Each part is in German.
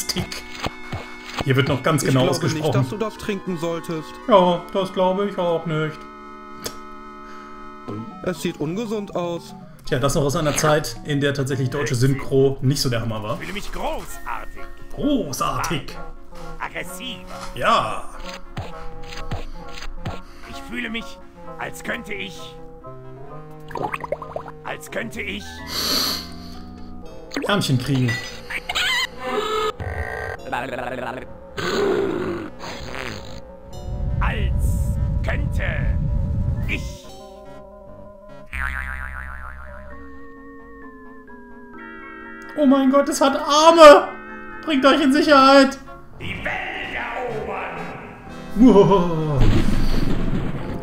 Salztick. Hier wird noch ganz genau ich glaube ausgesprochen. nicht, dass du das trinken solltest. ja, das glaube ich auch nicht. Es sieht ungesund aus. Tja, das noch aus einer Zeit, in der tatsächlich deutsche Synchro nicht so der Hammer war. Ich fühle mich großartig, Großartig. aggressiv. Ja. Ich fühle mich, als könnte ich... Als könnte ich... Ärmchen kriegen. Als könnte ich... Oh mein Gott, es hat Arme. Bringt euch in Sicherheit. Die Welt erobern!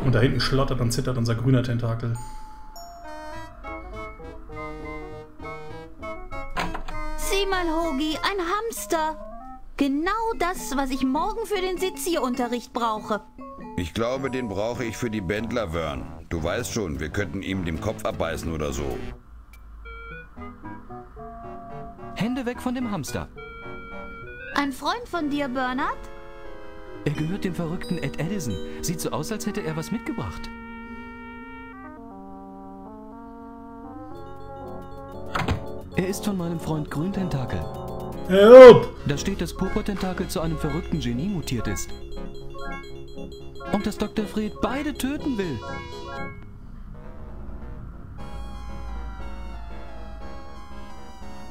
Und da hinten schlottert und zittert unser grüner Tentakel. Sieh mal, Hogi, ein Hamster. Genau das, was ich morgen für den Sezierunterricht brauche. Ich glaube, den brauche ich für die Bändler, Vern. Du weißt schon, wir könnten ihm den Kopf abbeißen oder so. Hände weg von dem Hamster. Ein Freund von dir, Bernard? Er gehört dem verrückten Ed Edison. Sieht so aus, als hätte er was mitgebracht. Er ist von meinem Freund Grüntentakel. Help! Da steht, dass Purpurtentakel zu einem verrückten Genie mutiert ist. Und dass Dr. Fred beide töten will.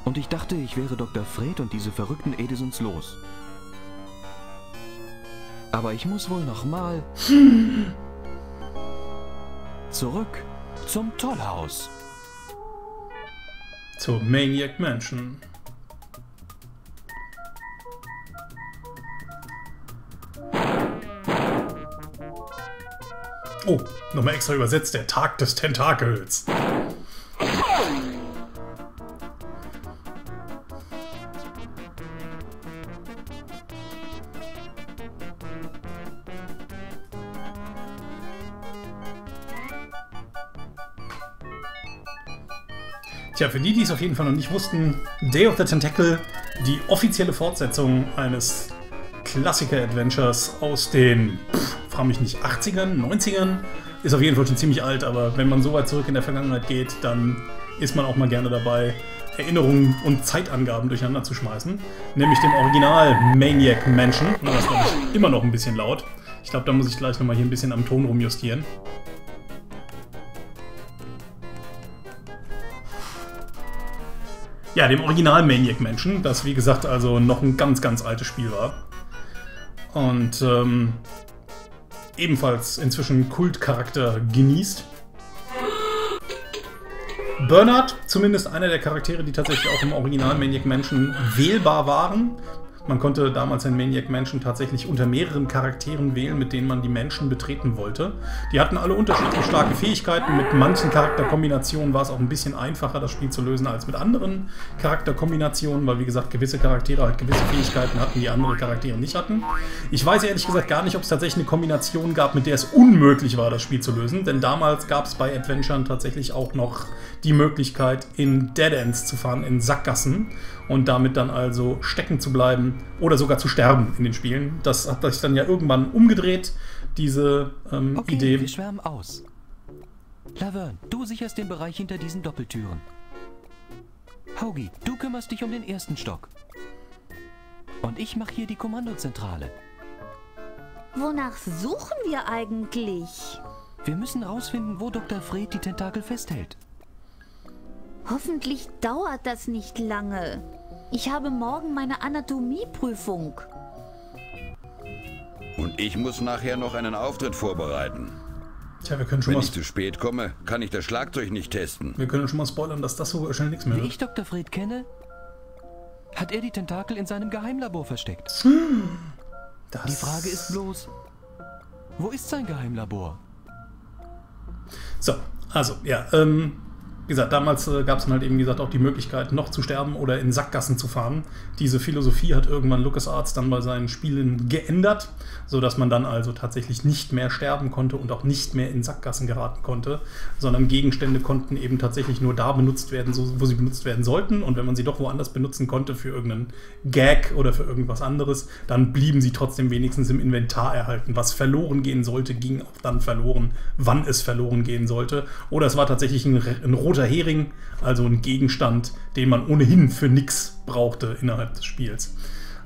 Und ich dachte, ich wäre Dr. Fred und diese verrückten Edisons los. Aber ich muss wohl nochmal zurück zum Tollhaus. Zur Maniac Mansion. Oh, nochmal extra übersetzt, der Tag des Tentakels. Tja, für die, die es auf jeden Fall noch nicht wussten, Day of the Tentacle, die offizielle Fortsetzung eines Klassiker-Adventures aus den, pff, frag mich nicht, 80ern, 90ern, ist auf jeden Fall schon ziemlich alt, aber wenn man so weit zurück in der Vergangenheit geht, dann ist man auch mal gerne dabei, Erinnerungen und Zeitangaben durcheinander zu schmeißen. Nämlich dem Original Maniac Mansion. Na, das war immer noch ein bisschen laut. Ich glaube, da muss ich gleich nochmal hier ein bisschen am Ton rumjustieren. Ja, dem Original Maniac Mansion, das wie gesagt also noch ein ganz, ganz altes Spiel war. Und ähm, ebenfalls inzwischen Kultcharakter genießt. Bernard, zumindest einer der Charaktere, die tatsächlich auch im Original Maniac Mansion wählbar waren. Man konnte damals in Maniac Mansion tatsächlich unter mehreren Charakteren wählen, mit denen man die Menschen betreten wollte. Die hatten alle unterschiedlich starke Fähigkeiten. Mit manchen Charakterkombinationen war es auch ein bisschen einfacher, das Spiel zu lösen, als mit anderen Charakterkombinationen, weil wie gesagt, gewisse Charaktere halt gewisse Fähigkeiten hatten, die andere Charaktere nicht hatten. Ich weiß ehrlich gesagt gar nicht, ob es tatsächlich eine Kombination gab, mit der es unmöglich war, das Spiel zu lösen. Denn damals gab es bei Adventuren tatsächlich auch noch die Möglichkeit, in Dead Ends zu fahren, in Sackgassen und damit dann also stecken zu bleiben oder sogar zu sterben in den Spielen. Das hat sich dann ja irgendwann umgedreht, diese ähm, Okay, Idee. wir schwärmen aus. Laverne, du sicherst den Bereich hinter diesen Doppeltüren. Haugi, du kümmerst dich um den ersten Stock. Und ich mache hier die Kommandozentrale. Wonach suchen wir eigentlich? Wir müssen rausfinden, wo Dr. Fred die Tentakel festhält. Hoffentlich dauert das nicht lange. Ich habe morgen meine Anatomieprüfung. Und ich muss nachher noch einen Auftritt vorbereiten. Tja, wir können schon Wenn mal, ich zu spät komme, kann ich das Schlagzeug nicht testen. wir können schon mal spoilern, dass das so schnell nichts mehr Wie wird. ich Dr. Fred kenne, hat er die Tentakel in seinem Geheimlabor versteckt. Das Die Frage ist bloß, wo ist sein Geheimlabor? So, also, ja, ähm, Wie gesagt, damals äh, gab es halt eben, wie gesagt, auch die Möglichkeit, noch zu sterben oder in Sackgassen zu fahren. Diese Philosophie hat irgendwann LucasArts dann bei seinen Spielen geändert, sodass man dann also tatsächlich nicht mehr sterben konnte und auch nicht mehr in Sackgassen geraten konnte, sondern Gegenstände konnten eben tatsächlich nur da benutzt werden, so, wo sie benutzt werden sollten. Und wenn man sie doch woanders benutzen konnte für irgendeinen Gag oder für irgendwas anderes, dann blieben sie trotzdem wenigstens im Inventar erhalten. Was verloren gehen sollte, ging auch dann verloren, wann es verloren gehen sollte. Oder es war tatsächlich ein, ein roter Hering, also ein Gegenstand, den man ohnehin für nichts brauchte innerhalb des Spiels.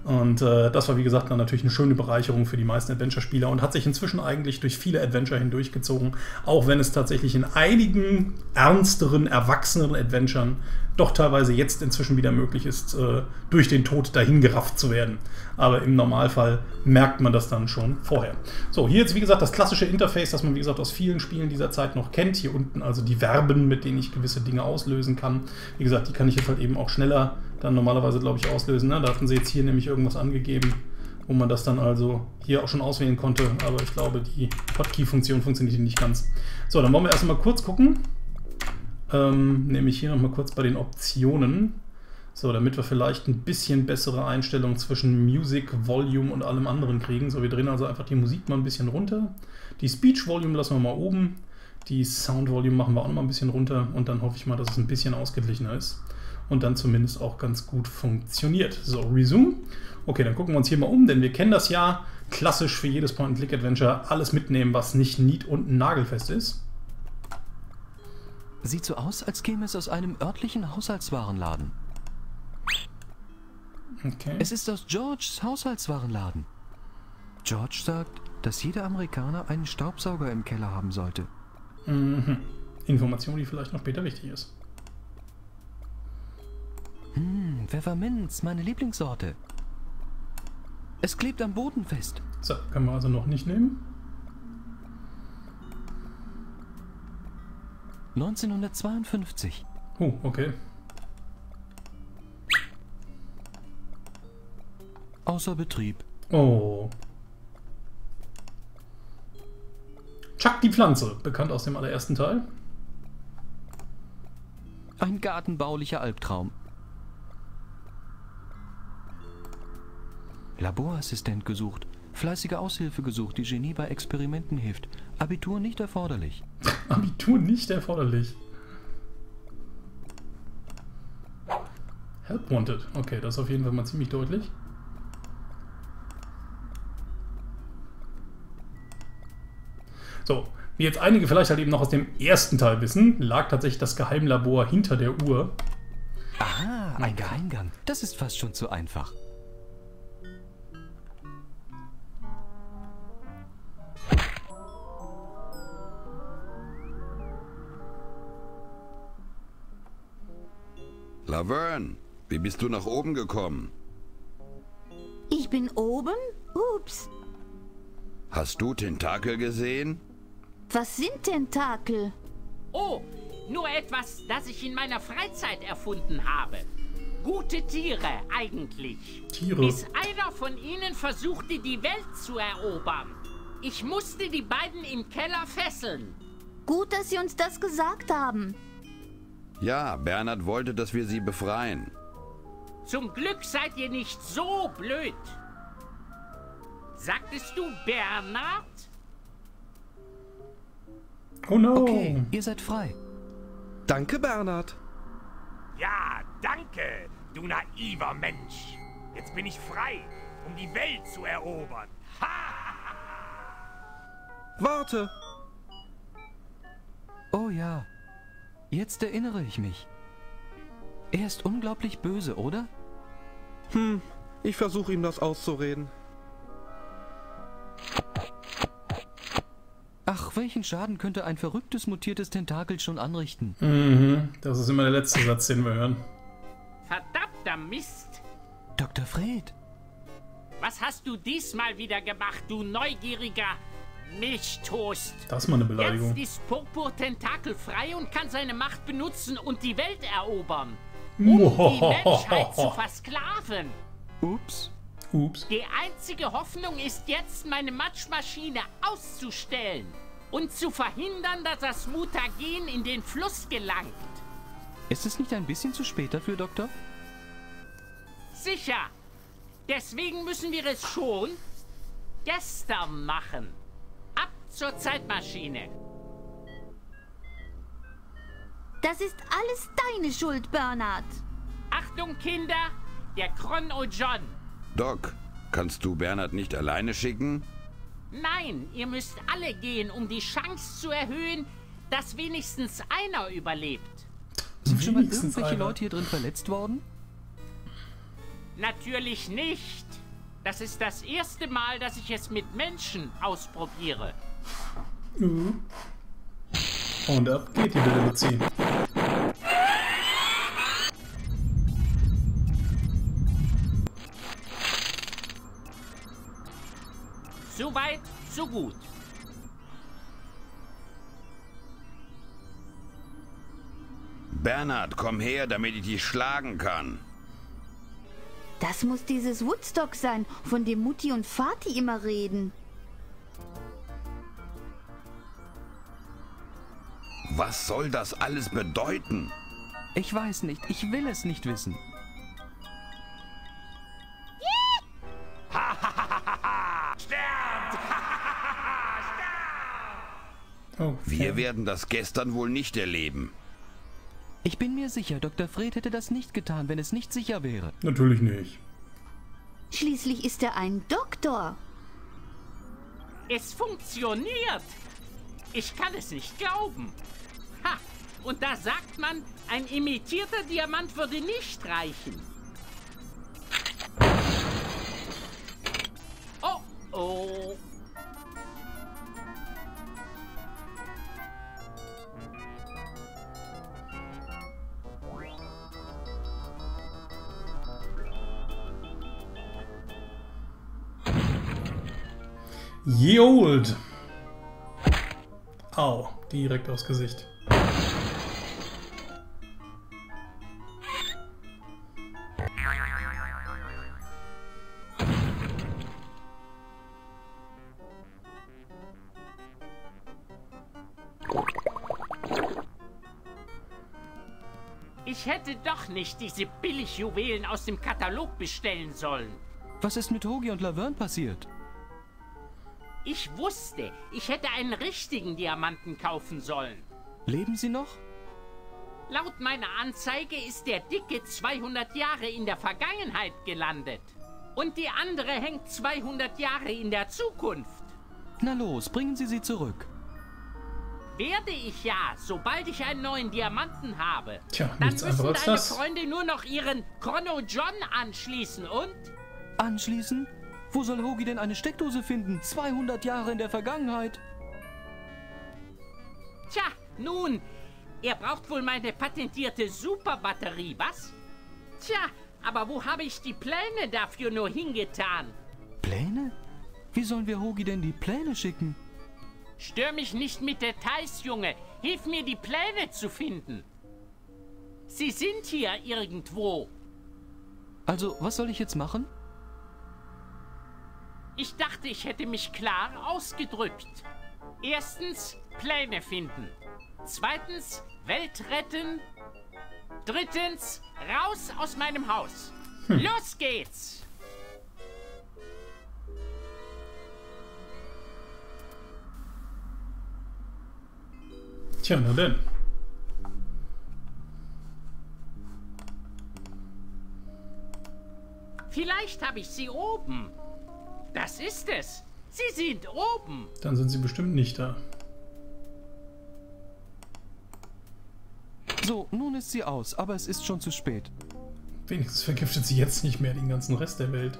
Und äh, das war, wie gesagt, dann natürlich eine schöne Bereicherung für die meisten Adventure-Spieler und hat sich inzwischen eigentlich durch viele Adventure hindurchgezogen, auch wenn es tatsächlich in einigen ernsteren, erwachseneren Adventuren doch teilweise jetzt inzwischen wieder möglich ist, äh, durch den Tod dahingerafft zu werden. Aber im Normalfall merkt man das dann schon vorher. So, hier jetzt wie gesagt das klassische Interface, das man wie gesagt aus vielen Spielen dieser Zeit noch kennt. Hier unten also die Verben, mit denen ich gewisse Dinge auslösen kann. Wie gesagt, die kann ich jetzt halt eben auch schneller dann normalerweise, glaube ich, auslösen. Ne? Da hatten sie jetzt hier nämlich irgendwas angegeben, wo man das dann also hier auch schon auswählen konnte. Aber ich glaube, die Hotkey-Funktion funktioniert hier nicht ganz. So, dann wollen wir erstmal kurz gucken. Ähm, nämlich hier nochmal kurz bei den Optionen. So, damit wir vielleicht ein bisschen bessere Einstellungen zwischen Music, Volume und allem anderen kriegen. So, wir drehen also einfach die Musik mal ein bisschen runter. Die Speech Volume lassen wir mal oben. Die Sound Volume machen wir auch noch mal ein bisschen runter. Und dann hoffe ich mal, dass es ein bisschen ausgeglichener ist. Und dann zumindest auch ganz gut funktioniert. So, Resume. Okay, dann gucken wir uns hier mal um, denn wir kennen das ja. Klassisch für jedes Point-and-Click-Adventure. Alles mitnehmen, was nicht nied- und nagelfest ist. Sieht so aus, als käme es aus einem örtlichen Haushaltswarenladen. Okay. Es ist aus Georges Haushaltswarenladen. George sagt, dass jeder Amerikaner einen Staubsauger im Keller haben sollte. Mhm. Information, die vielleicht noch später wichtig ist. Hm, Pfefferminz, meine Lieblingssorte. Es klebt am Boden fest. So, können wir also noch nicht nehmen. 1952. Oh, okay. Außer Betrieb. Oh. Chuck die Pflanze, bekannt aus dem allerersten Teil. Ein gartenbaulicher Albtraum. Laborassistent gesucht. Fleißige Aushilfe gesucht, die Genie bei Experimenten hilft. Abitur nicht erforderlich. Abitur nicht erforderlich. Help wanted. Okay, das ist auf jeden Fall mal ziemlich deutlich. So, wie jetzt einige vielleicht halt eben noch aus dem ersten Teil wissen, lag tatsächlich das Geheimlabor hinter der Uhr. Aha, ein Geheimgang. Das ist fast schon zu einfach. Laverne, wie bist du nach oben gekommen? Ich bin oben? Ups. Hast du Tentakel gesehen? Was sind Tentakel? Oh, nur etwas, das ich in meiner Freizeit erfunden habe. Gute Tiere eigentlich. Tiere. Bis einer von ihnen versuchte, die Welt zu erobern. Ich musste die beiden im Keller fesseln. Gut, dass Sie uns das gesagt haben. Ja, Bernhard wollte, dass wir sie befreien. Zum Glück seid ihr nicht so blöd. Sagtest du Bernhard? Oh no. Okay, ihr seid frei. Danke, Bernhard. Ja, danke, du naiver Mensch. Jetzt bin ich frei, um die Welt zu erobern. Warte. Oh ja. Jetzt erinnere ich mich. Er ist unglaublich böse, oder? Hm, ich versuche ihm das auszureden. Ach, welchen Schaden könnte ein verrücktes mutiertes Tentakel schon anrichten? Mhm, das ist immer der letzte Satz, den wir hören. Verdammter Mist. Dr. Fred, Was hast du diesmal wieder gemacht, du neugieriger Milchtoast? Das ist mal eine Beleidigung. Jetzt ist Purpur tentakelfrei und kann seine Macht benutzen und die Welt erobern. Um die Menschheit zu versklaven. ups. Ups. Die einzige Hoffnung ist jetzt, meine Matschmaschine auszustellen und zu verhindern, dass das Mutagen in den Fluss gelangt. Ist es nicht ein bisschen zu spät dafür, Doktor? Sicher. Deswegen müssen wir es schon gestern machen. Zur Zeitmaschine. Das ist alles deine Schuld, Bernhard. Achtung, Kinder, der Chrono John. Doc, kannst du Bernhard nicht alleine schicken? Nein, ihr müsst alle gehen, um die Chance zu erhöhen, dass wenigstens einer überlebt. Sind schon mal irgendwelche einer. Leute hier drin verletzt worden? Natürlich nicht. Das ist das erste Mal, dass ich es mit Menschen ausprobiere. Mhm. Und ab geht die wilde Luzi. So weit, so gut. Bernhard, komm her, damit ich dich schlagen kann. Das muss dieses Woodstock sein, von dem Mutti und Vati immer reden. Was soll das alles bedeuten? Ich weiß nicht. Ich will es nicht wissen. Sterbt! Oh, Wir werden das gestern wohl nicht erleben. Ich bin mir sicher, Dr. Fred hätte das nicht getan, wenn es nicht sicher wäre. Natürlich nicht. Schließlich ist er ein Doktor. Es funktioniert. Ich kann es nicht glauben. Und da sagt man, ein imitierter Diamant würde nicht reichen. Oh, oh. Ye old. Au, direkt aufs Gesicht. Nicht diese Billigjuwelen aus dem Katalog bestellen sollen. Was ist mit Hogi und Laverne passiert? Ich wusste, ich hätte einen richtigen Diamanten kaufen sollen. Leben sie noch? Laut meiner Anzeige ist der Dicke 200 Jahre in der Vergangenheit gelandet. Und die andere hängt 200 Jahre in der Zukunft. Na los, bringen Sie sie zurück. Werde ich ja, sobald ich einen neuen Diamanten habe. Tja, Dann nichts müssen deine das. Freunde nur noch ihren Chrono John anschließen und... Anschließen? Wo soll Hogi denn eine Steckdose finden? 200 Jahre in der Vergangenheit. Tja, nun, er braucht wohl meine patentierte Superbatterie, was? Tja, aber wo habe ich die Pläne dafür nur hingetan? Pläne? Wie sollen wir Hogi denn die Pläne schicken? Stör mich nicht mit Details, Junge. Hilf mir, die Pläne zu finden. Sie sind hier irgendwo. Also, was soll ich jetzt machen? Ich dachte, ich hätte mich klar ausgedrückt. Erstens, Pläne finden. Zweitens, Welt retten. Drittens, raus aus meinem Haus. Los geht's! Tja, na denn. Vielleicht habe ich sie oben. Das ist es. Sie sind oben. Dann sind sie bestimmt nicht da. So, nun ist sie aus, aber es ist schon zu spät. Wenigstens vergiftet sie jetzt nicht mehr den ganzen Rest der Welt.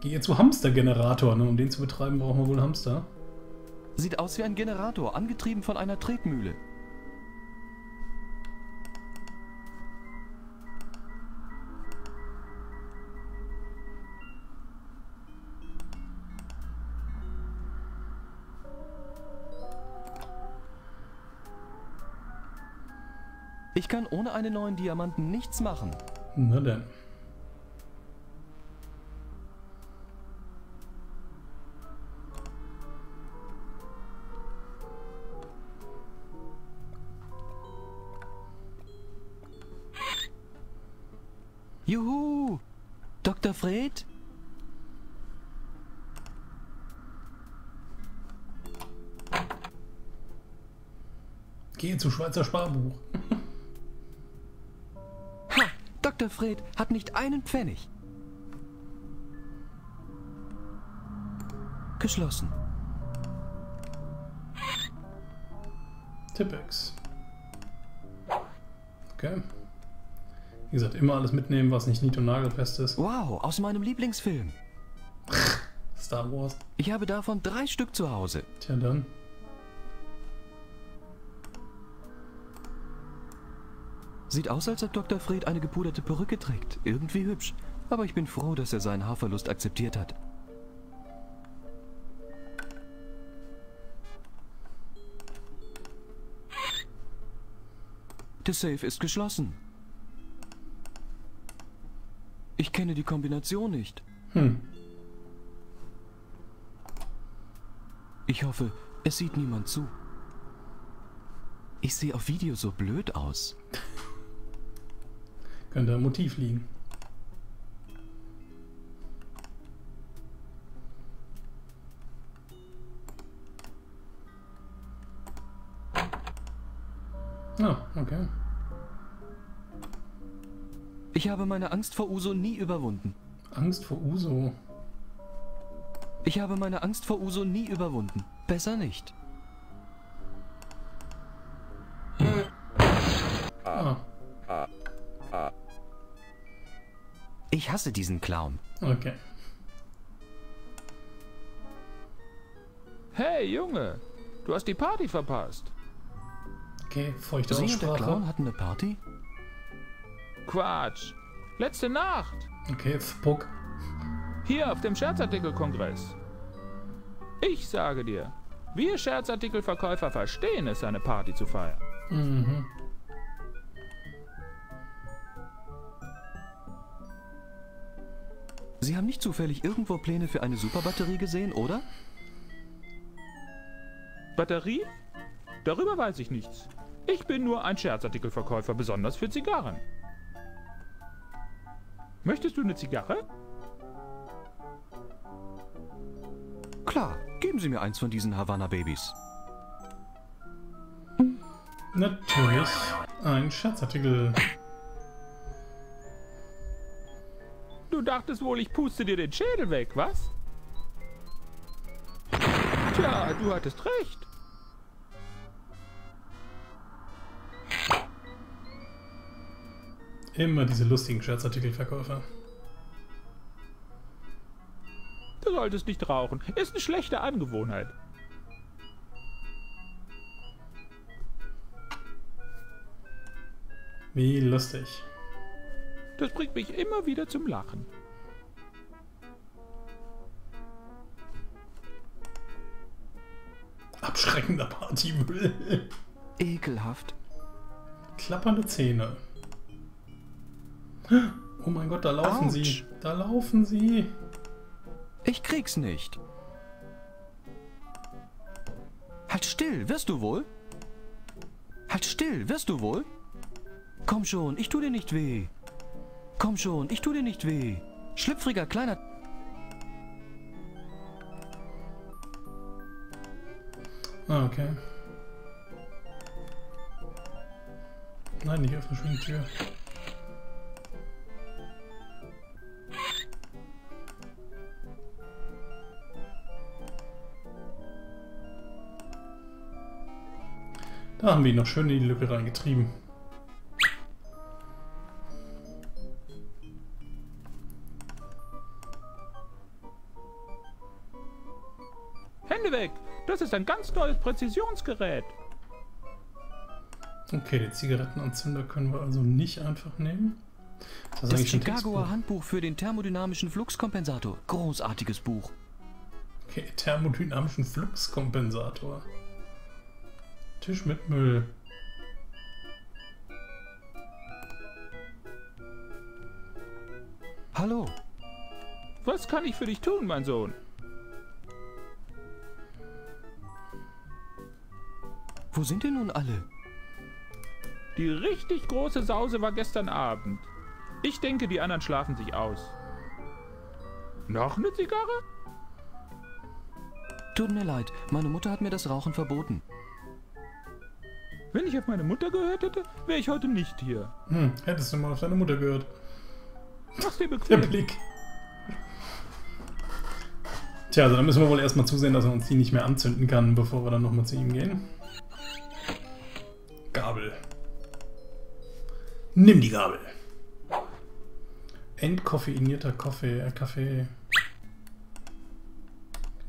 Gehe zu Hamstergenerator, ne? Um den zu betreiben, brauchen wir wohl Hamster. Sieht aus wie ein Generator, angetrieben von einer Tretmühle. Ich kann ohne einen neuen Diamanten nichts machen. Na denn. Juhu! Dr. Fred? Gehe zu Schweizer Sparbuch. Ha! Dr. Fred hat nicht einen Pfennig. Geschlossen. Tippex. Okay. Wie gesagt, immer alles mitnehmen, was nicht nied- und nagelfest ist. Wow, aus meinem Lieblingsfilm. Star Wars. Ich habe davon drei Stück zu Hause. Tja, dann. Sieht aus, als ob Dr. Fred eine gepuderte Perücke trägt. Irgendwie hübsch. Aber ich bin froh, dass er seinen Haarverlust akzeptiert hat. Der Safe ist geschlossen. Ich kenne die Kombination nicht. Hm. Ich hoffe, es sieht niemand zu. Ich sehe auf Video so blöd aus. Könnte ein Motiv liegen. Ich habe meine Angst vor Uso nie überwunden. Angst vor Uso. Ich habe meine Angst vor Uso nie überwunden. Besser nicht. Ah, Ich hasse diesen Clown. okay. Hey, Junge, du hast die Party verpasst. Okay, feuchte Sie und der Aussprache. Clown hatten eine Party? Quatsch. Letzte Nacht. Okay, Puck. Hier auf dem Scherzartikelkongress. Ich sage dir, wir Scherzartikelverkäufer verstehen es, eine Party zu feiern. Mhm. Sie haben nicht zufällig irgendwo Pläne für eine Superbatterie gesehen, oder? Batterie? Darüber weiß ich nichts. Ich bin nur ein Scherzartikelverkäufer, besonders für Zigarren. Möchtest du eine Zigarre? Klar, geben Sie mir eins von diesen Havanna-Babys. Natürlich ein Scherzartikel. Du dachtest wohl, ich puste dir den Schädel weg, was? Tja, du hattest recht. Immer diese lustigen Scherzartikelverkäufer. Du solltest nicht rauchen. Ist eine schlechte Angewohnheit. Wie lustig. Das bringt mich immer wieder zum Lachen. Abschreckender Partymüll. Ekelhaft. Klappernde Zähne. Oh mein Gott, da laufen Autsch. sie. Da laufen sie. Ich krieg's nicht. Halt still, wirst du wohl? Halt still, wirst du wohl? Komm schon, ich tu dir nicht weh. Komm schon, ich tu dir nicht weh. Schlüpfriger kleiner. Ah, okay. Nein, nicht öffne schon die Tür. Da haben wir ihn noch schön in die Lücke reingetrieben. Hände weg! Das ist ein ganz neues Präzisionsgerät. Okay, den Zigarettenanzünder können wir also nicht einfach nehmen. Das Das Chicagoer. Handbuch für den thermodynamischen Fluxkompensator. Großartiges Buch. Okay, thermodynamischen Fluxkompensator. Tisch mit Müll. Hallo. Was kann ich für dich tun, mein Sohn? Wo sind denn nun alle? Die richtig große Sause war gestern Abend. Ich denke, die anderen schlafen sich aus. Noch eine Zigarre? Tut mir leid, meine Mutter hat mir das Rauchen verboten. Wenn ich auf meine Mutter gehört hätte, wäre ich heute nicht hier. Hm, hättest du mal auf deine Mutter gehört. Mach's dir Der bequem. Blick. Tja, also dann müssen wir wohl erstmal zusehen, dass er uns die nicht mehr anzünden kann, bevor wir dann nochmal zu ihm gehen. Gabel. Nimm die Gabel. Entkoffeinierter Kaffee, äh, Kaffee.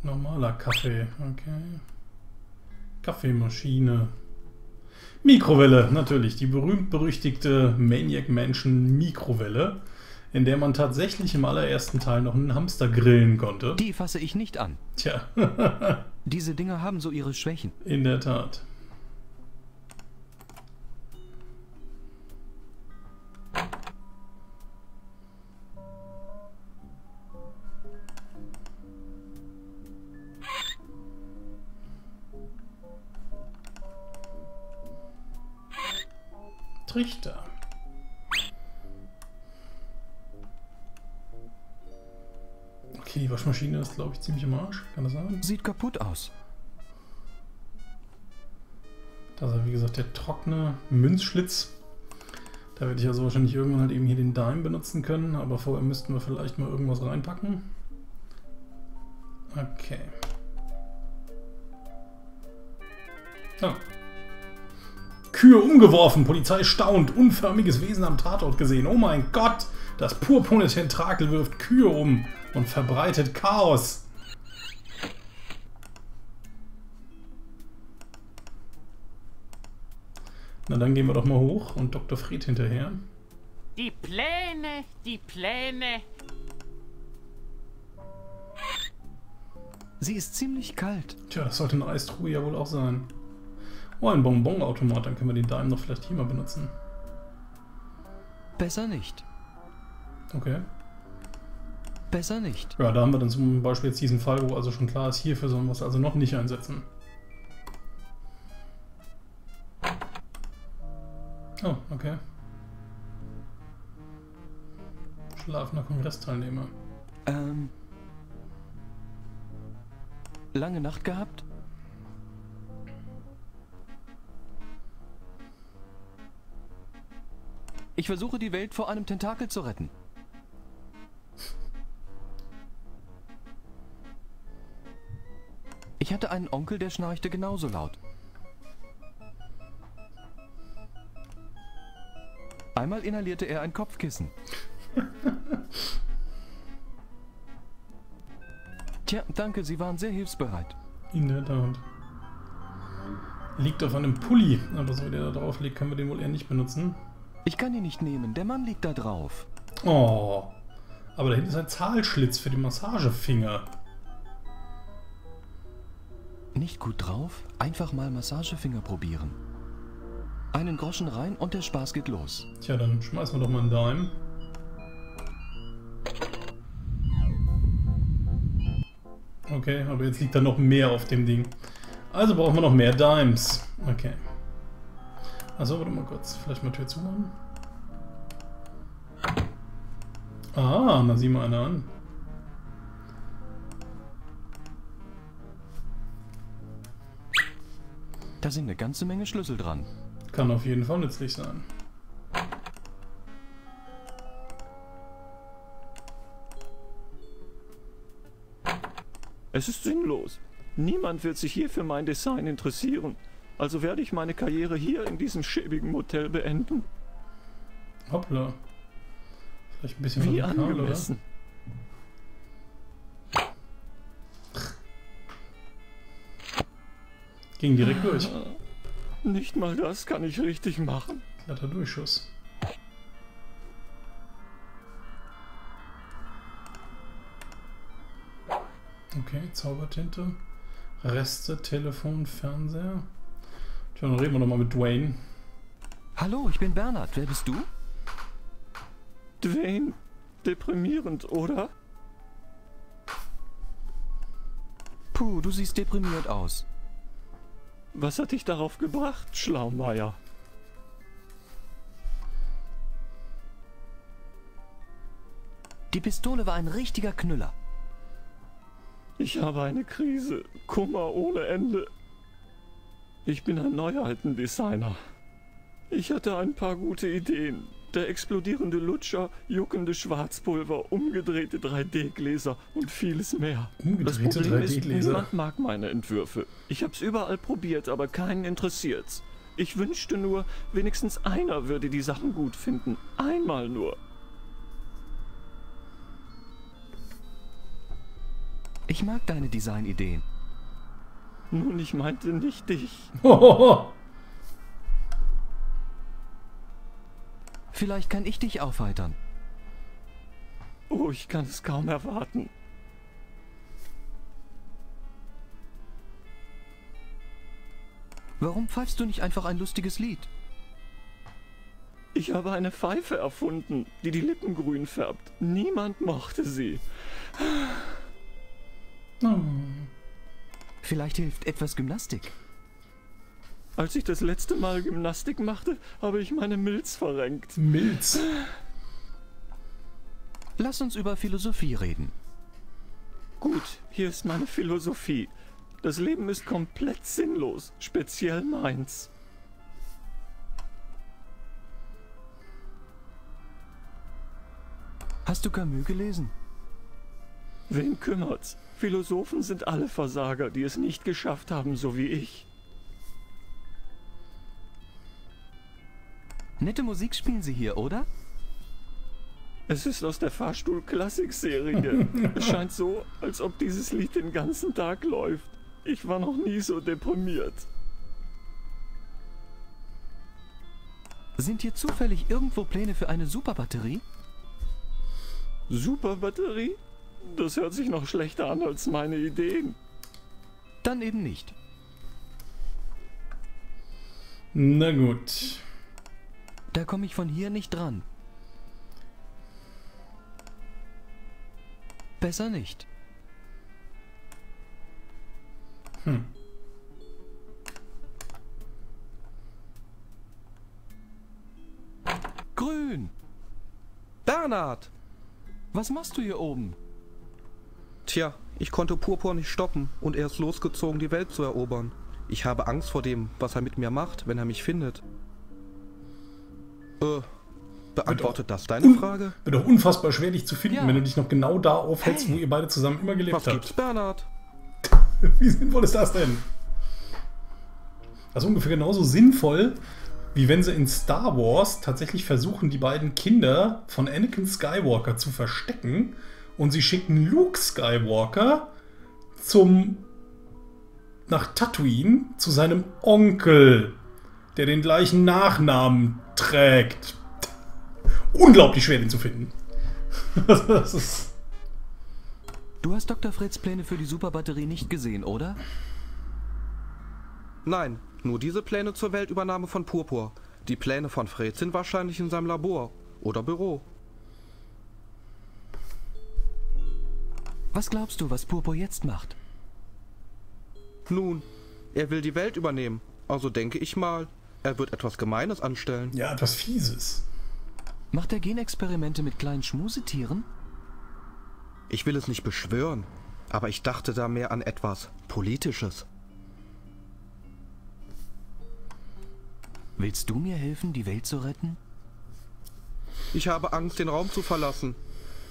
Normaler Kaffee, okay. Kaffeemaschine. Mikrowelle, natürlich. Die berühmt-berüchtigte Maniac Mansion Mikrowelle, in der man tatsächlich im allerersten Teil noch einen Hamster grillen konnte. Die fasse ich nicht an. Tja, Diese Dinger haben so ihre Schwächen. in der Tat. Trichter. Okay, die Waschmaschine ist, glaube ich, ziemlich im Arsch. Kann das sein? Sieht kaputt aus. Das ist, wie gesagt, der trockene Münzschlitz. Da werde ich also wahrscheinlich irgendwann halt eben hier den Dime benutzen können, aber vorher müssten wir vielleicht mal irgendwas reinpacken. Okay. Ah. Kühe umgeworfen, Polizei staunt, unförmiges Wesen am Tatort gesehen. Oh mein Gott, das purpurne Tentakel wirft Kühe um und verbreitet Chaos. Na dann gehen wir doch mal hoch und Dr. Fried hinterher. Die Pläne, die Pläne. Sie ist ziemlich kalt. Tja, das sollte eine Eistruhe ja wohl auch sein. Oh, ein Bonbonautomat, dann können wir den Dime noch vielleicht hier mal benutzen. Besser nicht. Okay. Besser nicht. Ja, da haben wir dann zum Beispiel jetzt diesen Fall, wo also schon klar ist, hierfür sollen wir es also noch nicht einsetzen. Oh, okay. Schlafender Kongressteilnehmer. Ähm. Lange Nacht gehabt? Ich versuche die Welt vor einem Tentakel zu retten. Ich hatte einen Onkel, der schnarchte genauso laut. Einmal inhalierte er ein Kopfkissen. Tja, danke, Sie waren sehr hilfsbereit. In der Tat. Liegt auf einem Pulli, aber so wie der da drauf liegt, können wir den wohl eher nicht benutzen. Ich kann ihn nicht nehmen, der Mann liegt da drauf. Oh. Aber da hinten ist ein Zahlschlitz für die Massagefinger. Nicht gut drauf? Einfach mal Massagefinger probieren. Einen Groschen rein und der Spaß geht los. Tja, dann schmeißen wir doch mal einen Dime. Okay, aber jetzt liegt da noch mehr auf dem Ding. Also brauchen wir noch mehr Dimes. Okay. Also, warte mal kurz. Vielleicht mal Tür zumachen. Ah, na sieh mal einer an. Da sind eine ganze Menge Schlüssel dran. Kann auf jeden Fall nützlich sein. Es ist sinnlos. Niemand wird sich hier für mein Design interessieren. Also werde ich meine Karriere hier in diesem schäbigen Motel beenden. Hoppla. Vielleicht ein bisschen Wie oder? angemessen. Ging direkt durch. Nicht mal das kann ich richtig machen. Glatter Durchschuss. Okay, Zaubertinte. Reste, Telefon, Fernseher. Dann reden wir doch mal mit Dwayne. Hallo, ich bin Bernhard. Wer bist du? Dwayne, deprimierend, oder? Puh, du siehst deprimiert aus. Was hat dich darauf gebracht, Schlaumeier? Die Pistole war ein richtiger Knüller. Ich habe eine Krise. Kummer ohne Ende. Ich bin ein Neuheitendesigner. Ich hatte ein paar gute Ideen. Der explodierende Lutscher, juckende Schwarzpulver, umgedrehte 3D-Gläser und vieles mehr. Umgedrehte das Problem ist, 3D-Gläser. niemand mag meine Entwürfe. Ich hab's überall probiert, aber keinen interessiert's. Ich wünschte nur, wenigstens einer würde die Sachen gut finden. Einmal nur. Ich mag deine Designideen. Nun, ich meinte nicht dich. Vielleicht kann ich dich aufheitern. Oh, ich kann es kaum erwarten. Warum pfeifst du nicht einfach ein lustiges Lied? Ich habe eine Pfeife erfunden, die die Lippen grün färbt. Niemand mochte sie. Vielleicht hilft etwas Gymnastik. Als ich das letzte Mal Gymnastik machte, habe ich meine Milz verrenkt. Milz. Lass uns über Philosophie reden. Gut, hier ist meine Philosophie. Das Leben ist komplett sinnlos, speziell meins. Hast du Camus gelesen? Wen kümmert's? Philosophen sind alle Versager, die es nicht geschafft haben, so wie ich. Nette Musik spielen sie hier, oder? Es ist aus der Fahrstuhl-Klassik-Serie. es scheint so, als ob dieses Lied den ganzen Tag läuft. Ich war noch nie so deprimiert. Sind hier zufällig irgendwo Pläne für eine Superbatterie? Superbatterie? Das hört sich noch schlechter an als meine Ideen. Dann eben nicht. Na gut. Da komme ich von hier nicht dran. Besser nicht. Hm. Grün! Bernhard! Was machst du hier oben? Tja, ich konnte Purpur nicht stoppen und er ist losgezogen, die Welt zu erobern. Ich habe Angst vor dem, was er mit mir macht, wenn er mich findet. Äh, beantwortet das deine Frage? Wird doch unfassbar schwer, dich zu finden, Ja. wenn du dich noch genau da aufhältst, Hey. wo ihr beide zusammen immer gelebt Was gibt's, habt. Bernhard? Wie sinnvoll ist das denn? Das ist ungefähr genauso sinnvoll, wie wenn sie in Star Wars tatsächlich versuchen, die beiden Kinder von Anakin Skywalker zu verstecken und sie schicken Luke Skywalker zum nach Tatooine zu seinem Onkel, der den gleichen Nachnamen trägt. Unglaublich schwer, den zu finden. das ist Du hast Dr. Freds Pläne für die Superbatterie nicht gesehen, oder? Nein, nur diese Pläne zur Weltübernahme von Purpur. Die Pläne von Fred sind wahrscheinlich in seinem Labor oder Büro. Was glaubst du, was Purpur jetzt macht? Nun, er will die Welt übernehmen. Also denke ich mal, er wird etwas Gemeines anstellen. ja etwas Fieses. Macht er Genexperimente mit kleinen Schmusetieren? Ich will es nicht beschwören, aber ich dachte da mehr an etwas Politisches. Willst du mir helfen, die Welt zu retten? Ich habe Angst, den Raum zu verlassen.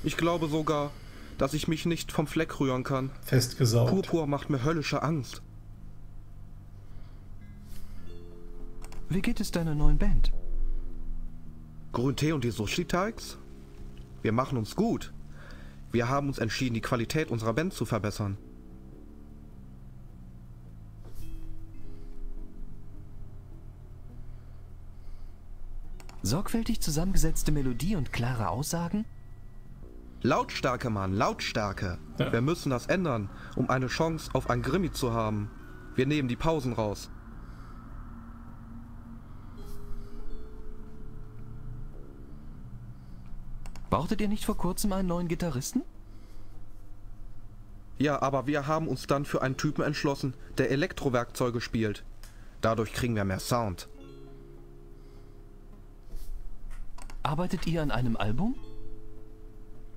Ich glaube sogar, dass ich mich nicht vom Fleck rühren kann. Festgesaugt. Purpur macht mir höllische Angst. Wie geht es deiner neuen Band? Grüntee und die Sushi-Teigs? Wir machen uns gut. Wir haben uns entschieden, die Qualität unserer Band zu verbessern. Sorgfältig zusammengesetzte Melodie und klare Aussagen? Lautstärke, Mann, Lautstärke. Ja. Wir müssen das ändern, um eine Chance auf ein Grimmi zu haben. Wir nehmen die Pausen raus. Brauchtet ihr nicht vor kurzem einen neuen Gitarristen? Ja, aber wir haben uns dann für einen Typen entschlossen, der Elektrowerkzeuge spielt. Dadurch kriegen wir mehr Sound. Arbeitet ihr an einem Album?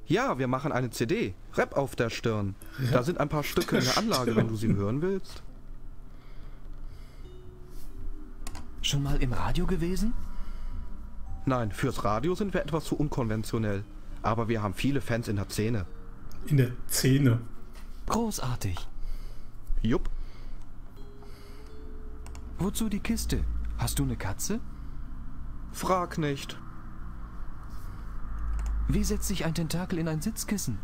Ja, wir machen eine CD. Rap auf der Stirn. Da sind ein paar Stücke in der Anlage, wenn du sie hören willst. Schon mal im Radio gewesen? Nein, fürs Radio sind wir etwas zu unkonventionell. Aber wir haben viele Fans in der Szene. In der Szene. Großartig. Jupp. Wozu die Kiste? Hast du eine Katze? Frag nicht. Wie setzt sich ein Tentakel in ein Sitzkissen?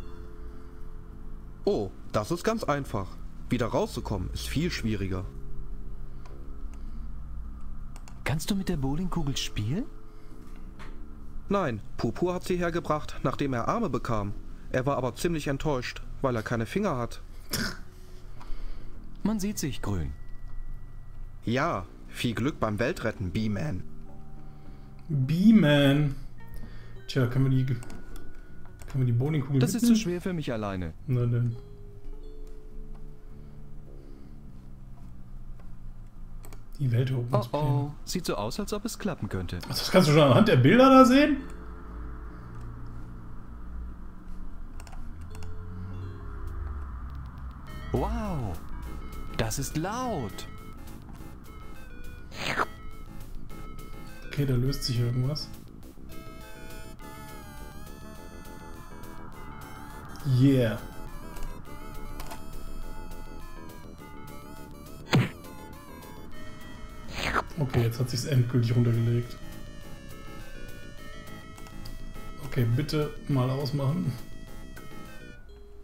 Oh, das ist ganz einfach. Wieder rauszukommen ist viel schwieriger. Kannst du mit der Bowlingkugel spielen? Nein, Purpur hat sie hergebracht, nachdem er Arme bekam. Er war aber ziemlich enttäuscht, weil er keine Finger hat. Man sieht sich, Grün. Ja, viel Glück beim Weltretten, B-Man. B-Man. Tja, können wir die. Können wir die Bowlingkugel Das ist zu mitnehmen? schwer für mich alleine. Na dann. Die Welt Oh Eroberungspläne. oh, sieht so aus, als ob es klappen könnte. Ach, das kannst du schon anhand der Bilder da sehen? Wow, das ist laut. Okay, da löst sich irgendwas. Yeah. Okay, jetzt hat sich's endgültig runtergelegt. Okay, bitte mal ausmachen.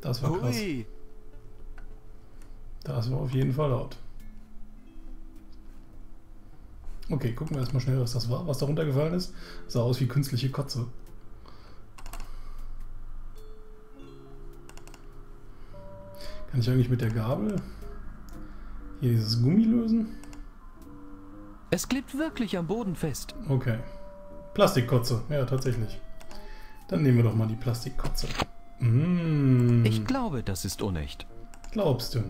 Das war krass. Das war auf jeden Fall laut. Okay, gucken wir erstmal schnell, was das war, was da runtergefallen ist. Sah aus wie künstliche Kotze. Kann ich eigentlich mit der Gabel hier dieses Gummi lösen? Es klebt wirklich am Boden fest. Okay. Plastikkotze, ja, tatsächlich. Dann nehmen wir doch mal die Plastikkotze. Mmh, Ich glaube, das ist unecht. glaubst du?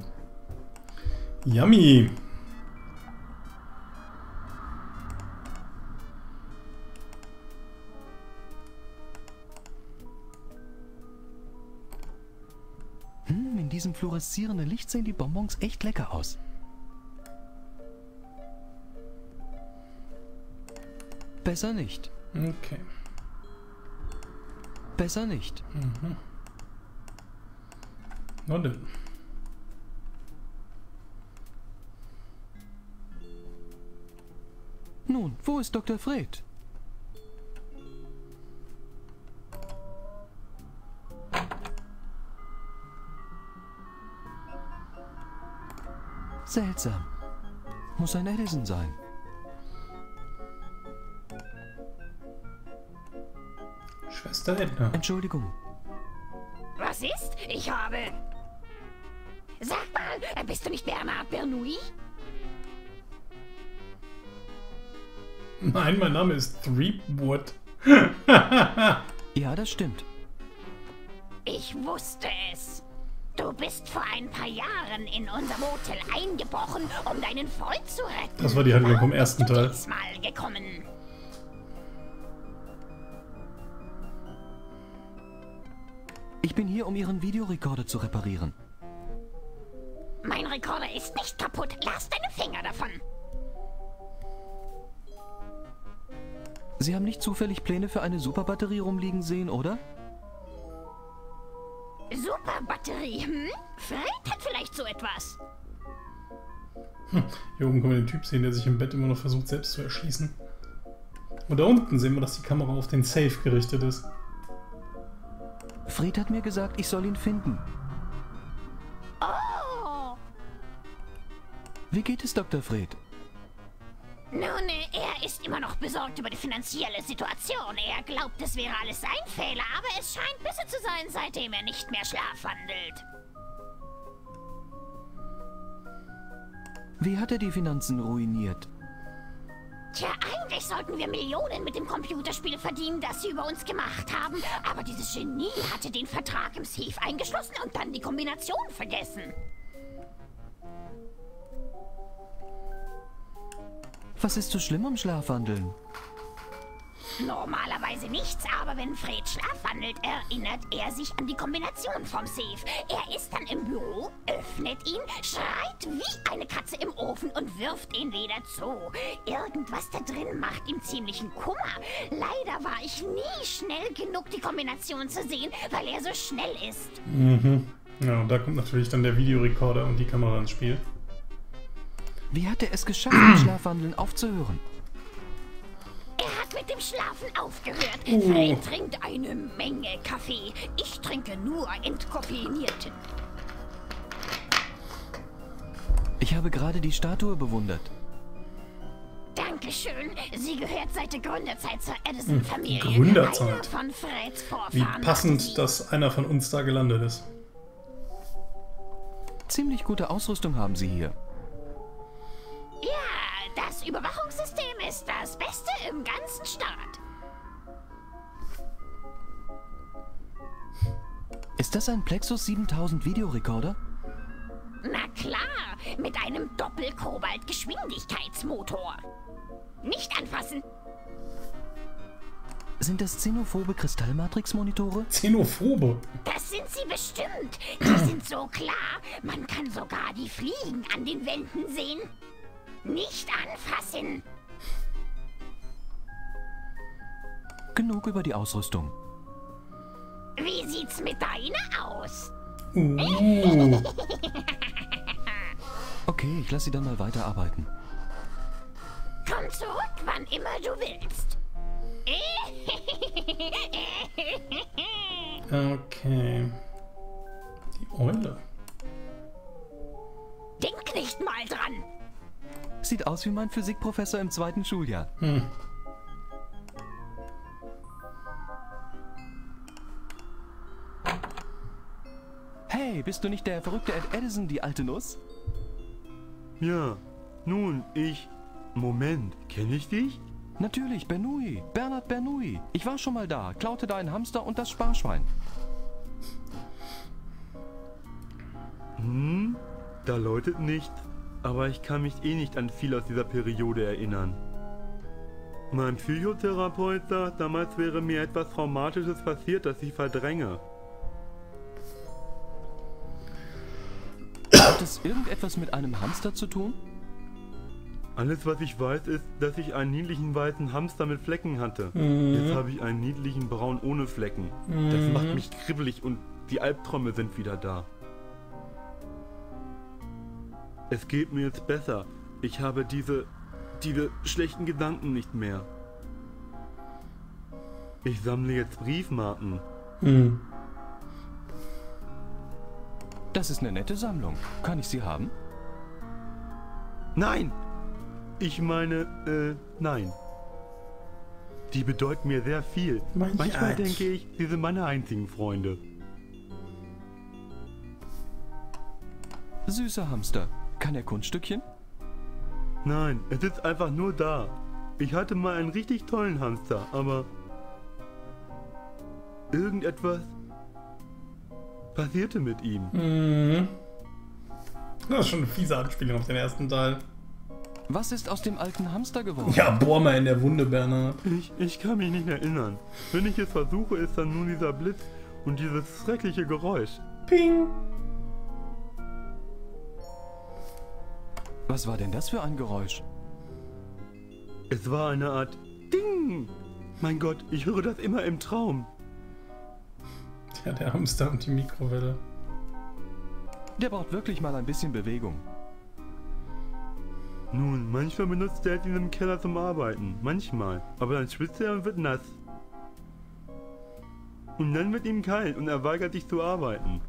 Yummy! Diesem fluoreszierenden Licht sehen die Bonbons echt lecker aus. Besser nicht. Okay. Besser nicht. Na dann. Nun, wo ist Dr. Fred? Seltsam. Muss ein Edison sein. Schwester Edna. Entschuldigung. Was ist? Ich habe. Sag mal, bist du nicht Bernard Bernoulli? Nein, mein Name ist Threepwood. Ja, das stimmt. Ich wusste es. Du bist vor ein paar Jahren in unser Motel eingebrochen, um deinen Freund zu retten. Das war die Handlung vom ersten Teil. diesmal gekommen. Ich bin hier, um Ihren Videorekorder zu reparieren. Mein Rekorder ist nicht kaputt. Lass deine Finger davon. Sie haben nicht zufällig Pläne für eine Superbatterie rumliegen sehen, oder? Superbatterie, hm? Fred hat vielleicht so etwas. Hier oben können wir den Typ sehen, der sich im Bett immer noch versucht, selbst zu erschießen. Und da unten sehen wir, dass die Kamera auf den Safe gerichtet ist. Fred hat mir gesagt, ich soll ihn finden. Oh! Wie geht es, Dr. Fred? Nun, er ist immer noch besorgt über die finanzielle Situation. Er glaubt, es wäre alles sein Fehler, aber es scheint besser zu sein, seitdem er nicht mehr schlafwandelt. Wie hat er die Finanzen ruiniert? Tja, eigentlich sollten wir Millionen mit dem Computerspiel verdienen, das sie über uns gemacht haben. Aber dieses Genie hatte den Vertrag im Safe eingeschlossen und dann die Kombination vergessen. Was ist so schlimm am Schlafwandeln? Normalerweise nichts, aber wenn Fred schlafwandelt, erinnert er sich an die Kombination vom Safe. Er ist dann im Büro, öffnet ihn, schreit wie eine Katze im Ofen und wirft ihn wieder zu. Irgendwas da drin macht ihm ziemlichen Kummer. Leider war ich nie schnell genug, die Kombination zu sehen, weil er so schnell ist. Mhm. Ja, und da kommt natürlich dann der Videorekorder und die Kamera ins Spiel. Wie hat er es geschafft, im Schlafwandeln aufzuhören? Er hat mit dem Schlafen aufgehört. Oh. Fred trinkt eine Menge Kaffee. Ich trinke nur entkoffeinierten. Ich habe gerade die Statue bewundert. Dankeschön. Sie gehört seit der Gründerzeit zur Edison-Familie. Hm, Gründerzeit? Einer von Freds Wie passend, dass einer von uns da gelandet ist. Ziemlich gute Ausrüstung haben sie hier. Ja, das Überwachungssystem ist das Beste im ganzen Staat. Ist das ein Plexus 7000 Videorekorder? Na klar, mit einem Doppel-Kobalt-Geschwindigkeitsmotor. Nicht anfassen. Sind das xenophobe Kristallmatrix-Monitore? Xenophobe? Das sind sie bestimmt. Die sind so klar, man kann sogar die Fliegen an den Wänden sehen. Nicht anfassen. Genug über die Ausrüstung. Wie sieht's mit deiner aus? Uh. Okay, ich lasse sie dann mal weiterarbeiten. Komm zurück, wann immer du willst. Okay. Die Eule. Denk nicht mal dran. Sieht aus wie mein Physikprofessor im zweiten Schuljahr. Hm. Hey, bist du nicht der verrückte Ed Edison, die alte Nuss? Ja, nun, ich... Moment, kenne ich dich? Natürlich, Bernoulli. Bernhard Bernoulli. Ich war schon mal da, klaute deinen Hamster und das Sparschwein. Hm, da läutet nichts, aber ich kann mich eh nicht an viel aus dieser Periode erinnern. Mein Psychotherapeut sagt, damals wäre mir etwas Traumatisches passiert, das ich verdränge. Hat es irgendetwas mit einem Hamster zu tun? Alles, was ich weiß, ist, dass ich einen niedlichen weißen Hamster mit Flecken hatte. Mhm. Jetzt habe ich einen niedlichen Braun ohne Flecken. Das Mhm. macht mich kribbelig und die Albträume sind wieder da. Es geht mir jetzt besser. Ich habe diese, diese schlechten Gedanken nicht mehr. Ich sammle jetzt Briefmarken. Hm. Das ist eine nette Sammlung. Kann ich sie haben? Nein! Ich meine, äh, nein. Die bedeuten mir sehr viel. Mein Manchmal Gott. denke ich, sie sind meine einzigen Freunde. Süßer Hamster. Kann er Kunststückchen? Nein, es ist einfach nur da. Ich hatte mal einen richtig tollen Hamster, aber irgendetwas passierte mit ihm. Mhm. Das ist schon eine fiese Anspielung auf den ersten Teil. Was ist aus dem alten Hamster geworden? Ja, bohr mal in der Wunde, Bernhard. Ich, ich kann mich nicht erinnern. Wenn ich es versuche, ist dann nur dieser Blitz und dieses schreckliche Geräusch. Ping. Was war denn das für ein Geräusch? Es war eine Art Ding. Mein Gott, ich höre das immer im Traum. Ja, der Hamster und die Mikrowelle. Der braucht wirklich mal ein bisschen Bewegung. Nun, manchmal benutzt er ihn im Keller zum Arbeiten. Manchmal. Aber dann schwitzt er und wird nass. Und dann wird ihm kalt und er weigert sich zu arbeiten.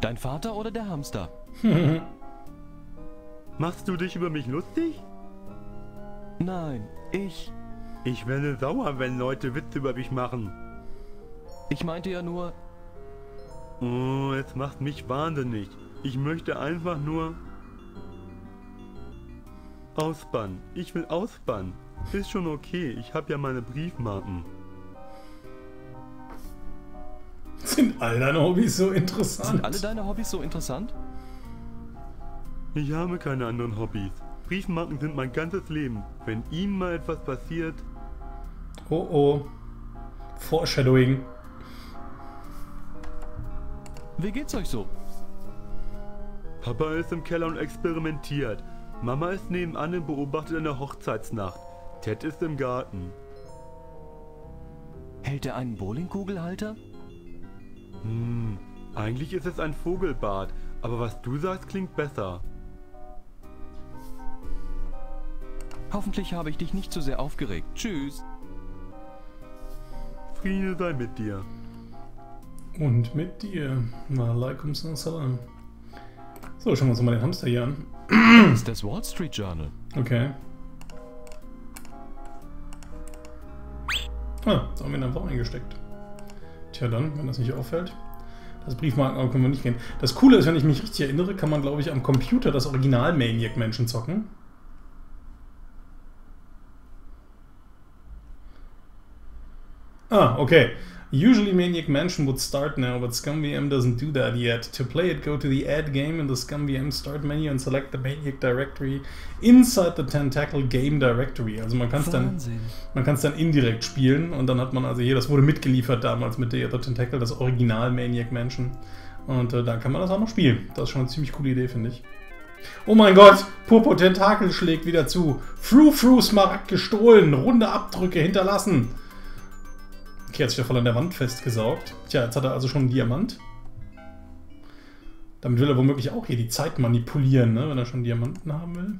Dein Vater oder der Hamster? Machst du dich über mich lustig? Nein, ich. Ich werde sauer, wenn Leute Witze über mich machen. Ich meinte ja nur, Oh, es macht mich wahnsinnig. Ich möchte einfach nur ausbannen. Ich will ausbannen. Ist schon okay, ich habe ja meine Briefmarken. Sind all deine Hobbys so interessant? sind alle deine Hobbys so interessant? Ich habe keine anderen Hobbys. Briefmarken sind mein ganzes Leben. Wenn ihm mal etwas passiert, Oh oh. Foreshadowing. Wie geht's euch so? Papa ist im Keller und experimentiert. Mama ist nebenan und beobachtet eine Hochzeitsnacht. Ted ist im Garten. Hält er einen Bowlingkugelhalter? Hm, eigentlich ist es ein Vogelbad, aber was du sagst, klingt besser. Hoffentlich habe ich dich nicht zu sehr aufgeregt. Tschüss. Friede sei mit dir. Und mit dir. Malaikum salam. So, schauen wir uns mal den Hamster hier an. Das ist das Wall Street Journal. Okay. Ah, da haben wir ihn einfach eingesteckt. Tja dann, wenn das nicht auffällt. Das Briefmarkenauge können wir nicht gehen. Das Coole ist, wenn ich mich richtig erinnere, kann man, glaube ich, am Computer das Original Maniac Mansion zocken. Ah, okay. Usually Maniac Mansion would start now, but ScumVM doesn't do that yet. To play it, go to the Add Game in the ScumVM Start menu and select the Maniac Directory inside the Tentacle Game Directory. Also man kann es dann, man dann indirekt spielen und dann hat man also hier, das wurde mitgeliefert damals mit the Tentacle, das Original Maniac Mansion. Und äh, dann kann man das auch noch spielen. Das ist schon eine ziemlich coole Idee, finde ich. Oh mein Gott, Purpo Tentakel schlägt wieder zu. Fru Fru Smaragd gestohlen, runde Abdrücke hinterlassen. Okay, hat sich da voll an der Wand festgesaugt. Tja, jetzt hat er also schon einen Diamant. Damit will er womöglich auch hier die Zeit manipulieren, ne? wenn er schon Diamanten haben will.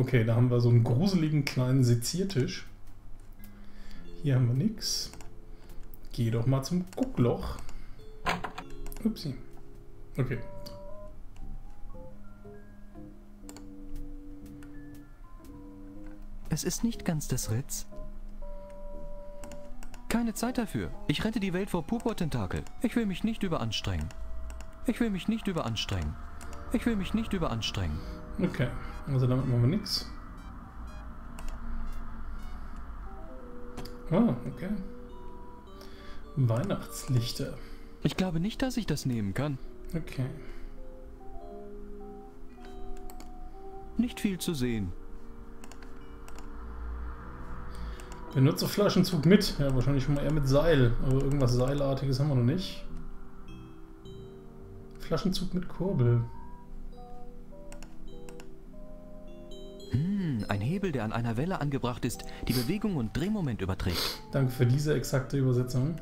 Okay, da haben wir so einen gruseligen kleinen Seziertisch. Hier haben wir nichts. Geh doch mal zum Guckloch. Upsi. Okay. Es ist nicht ganz das Ritz. Keine Zeit dafür. Ich rette die Welt vor Purpurtentakel. Ich will mich nicht überanstrengen. Ich will mich nicht überanstrengen. Ich will mich nicht überanstrengen. Okay, also damit machen wir nichts. Ah, okay. Weihnachtslichter. Ich glaube nicht, dass ich das nehmen kann. Okay. Nicht viel zu sehen. Benutze Flaschenzug mit. Ja, wahrscheinlich schon mal eher mit Seil. Aber irgendwas Seilartiges haben wir noch nicht. Flaschenzug mit Kurbel. Hm, ein Hebel, der an einer Welle angebracht ist, die Bewegung und Drehmoment überträgt. Danke für diese exakte Übersetzung.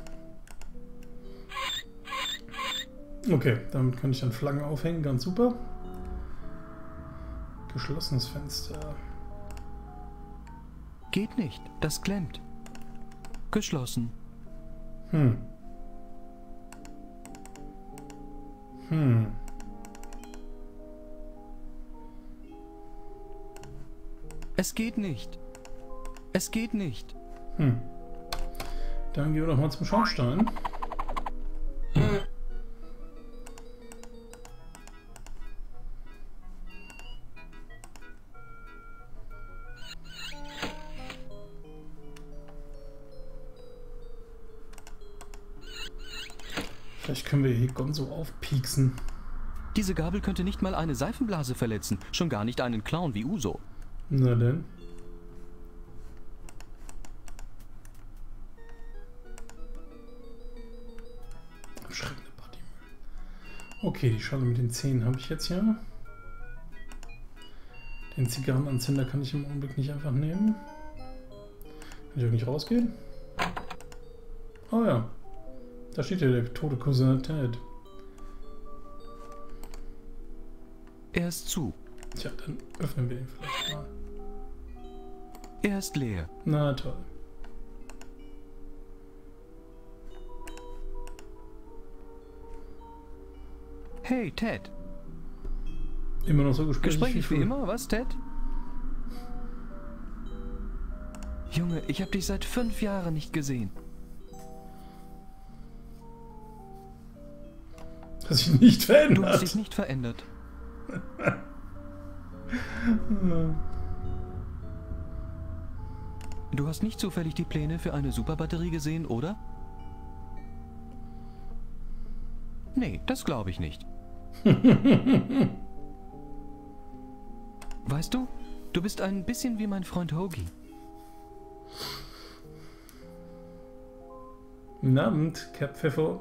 Okay, damit kann ich dann Flaggen aufhängen, ganz super. Geschlossenes Fenster. Geht nicht, das klemmt. Geschlossen. Hm. Hm. Es geht nicht. Es geht nicht. Hm. Dann gehen wir doch mal zum Schornstein. Gonzo aufpieksen. Diese Gabel könnte nicht mal eine Seifenblase verletzen, schon gar nicht einen Clown wie Uso. Na denn. Schreckende Partymüll. Okay, die Schale mit den Zähnen habe ich jetzt ja. Den Zigarrenanzünder kann ich im Augenblick nicht einfach nehmen. Kann ich auch nicht rausgehen? Oh ja. Da steht ja der tote Cousin Ted. Er ist zu. Tja, dann öffnen wir ihn vielleicht mal. Er ist leer. Na toll. Hey, Ted. Immer noch so gesprächig, Gesprächig wie früher. immer, was, Ted? Junge, ich habe dich seit fünf Jahren nicht gesehen. Hat sich nicht verändert. Du hast dich nicht verändert. Du hast nicht zufällig die Pläne für eine Superbatterie gesehen, oder? Nee, das glaube ich nicht. Weißt du, du bist ein bisschen wie mein Freund Hoagie. Guten Abend, Cap Pfeffo.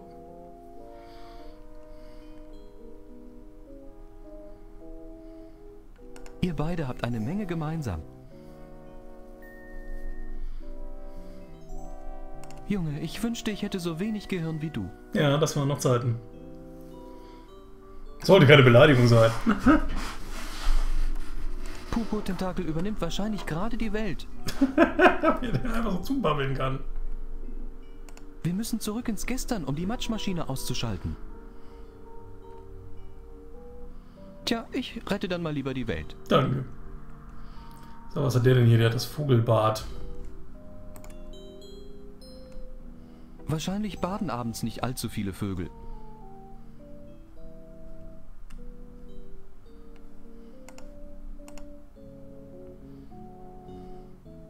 Ihr beide habt eine Menge gemeinsam. Junge, ich wünschte, ich hätte so wenig Gehirn wie du. Ja, das waren noch Zeiten. Sollte keine Beleidigung sein. Purpur-Tentakel übernimmt wahrscheinlich gerade die Welt. Wie der einfach so zubabbeln kann. Wir müssen zurück ins Gestern, um die Matschmaschine auszuschalten. Tja, ich rette dann mal lieber die Welt. Danke. So, was hat der denn hier? Der hat das Vogelbad. Wahrscheinlich baden abends nicht allzu viele Vögel.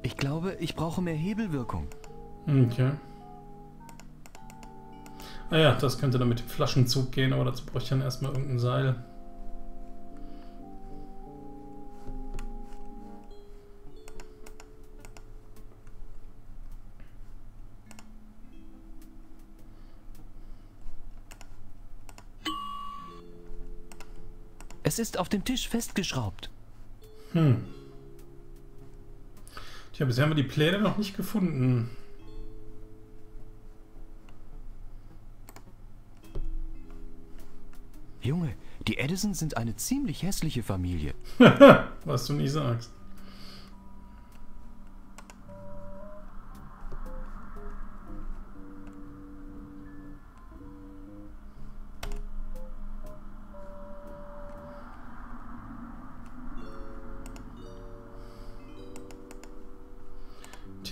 Ich glaube, ich brauche mehr Hebelwirkung. Okay. Ah ja, das könnte dann mit dem Flaschenzug gehen, aber dazu bräuchte ich dann erstmal irgendein Seil. Es ist auf dem Tisch festgeschraubt. Hm. Tja, bisher haben wir die Pläne noch nicht gefunden. Junge, die Edisons sind eine ziemlich hässliche Familie. Was du nicht sagst.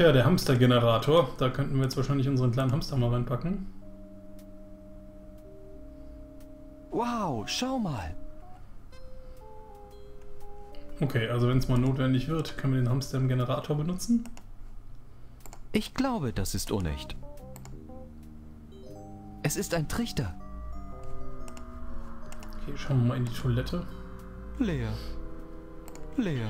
Tja, der Hamstergenerator. Da könnten wir jetzt wahrscheinlich unseren kleinen Hamster mal reinpacken. Wow, schau mal. Okay, also wenn es mal notwendig wird, können wir den Hamster im Generator benutzen. Ich glaube, das ist unecht. Es ist ein Trichter. Okay, schauen wir mal in die Toilette. Leer. Leer.